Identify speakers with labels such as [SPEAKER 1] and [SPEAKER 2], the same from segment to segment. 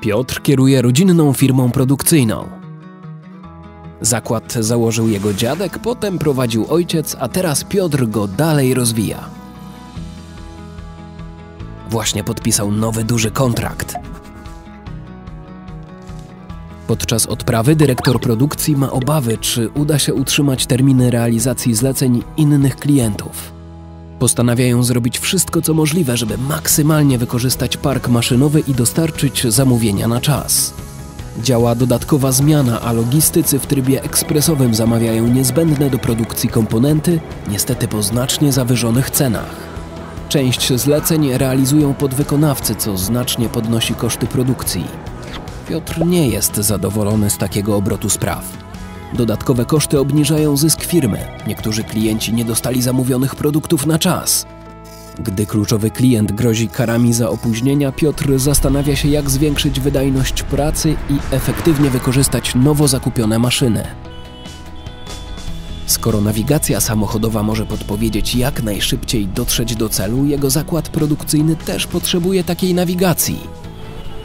[SPEAKER 1] Piotr kieruje rodzinną firmą produkcyjną. Zakład założył jego dziadek, potem prowadził ojciec, a teraz Piotr go dalej rozwija. Właśnie podpisał nowy duży kontrakt. Podczas odprawy dyrektor produkcji ma obawy, czy uda się utrzymać terminy realizacji zleceń innych klientów. Postanawiają zrobić wszystko, co możliwe, żeby maksymalnie wykorzystać park maszynowy i dostarczyć zamówienia na czas. Działa dodatkowa zmiana, a logistycy w trybie ekspresowym zamawiają niezbędne do produkcji komponenty, niestety po znacznie zawyżonych cenach. Część zleceń realizują podwykonawcy, co znacznie podnosi koszty produkcji. Piotr nie jest zadowolony z takiego obrotu spraw. Dodatkowe koszty obniżają zysk firmy. Niektórzy klienci nie dostali zamówionych produktów na czas. Gdy kluczowy klient grozi karami za opóźnienia, Piotr zastanawia się, jak zwiększyć wydajność pracy i efektywnie wykorzystać nowo zakupione maszyny. Skoro nawigacja samochodowa może podpowiedzieć, jak najszybciej dotrzeć do celu, jego zakład produkcyjny też potrzebuje takiej nawigacji.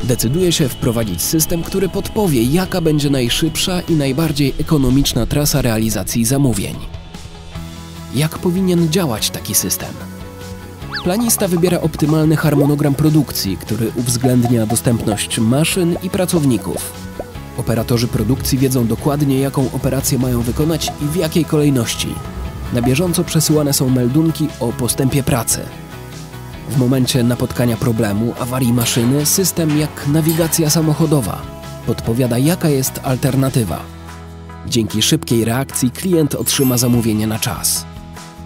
[SPEAKER 1] Decyduje się wprowadzić system, który podpowie, jaka będzie najszybsza i najbardziej ekonomiczna trasa realizacji zamówień. Jak powinien działać taki system? Planista wybiera optymalny harmonogram produkcji, który uwzględnia dostępność maszyn i pracowników. Operatorzy produkcji wiedzą dokładnie, jaką operację mają wykonać i w jakiej kolejności. Na bieżąco przesyłane są meldunki o postępie pracy. W momencie napotkania problemu, awarii maszyny, system jak nawigacja samochodowa podpowiada, jaka jest alternatywa. Dzięki szybkiej reakcji klient otrzyma zamówienie na czas.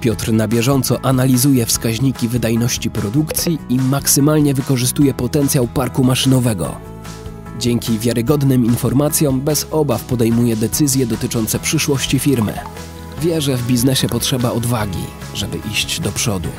[SPEAKER 1] Piotr na bieżąco analizuje wskaźniki wydajności produkcji i maksymalnie wykorzystuje potencjał parku maszynowego. Dzięki wiarygodnym informacjom bez obaw podejmuje decyzje dotyczące przyszłości firmy. Wie, że w biznesie potrzeba odwagi, żeby iść do przodu.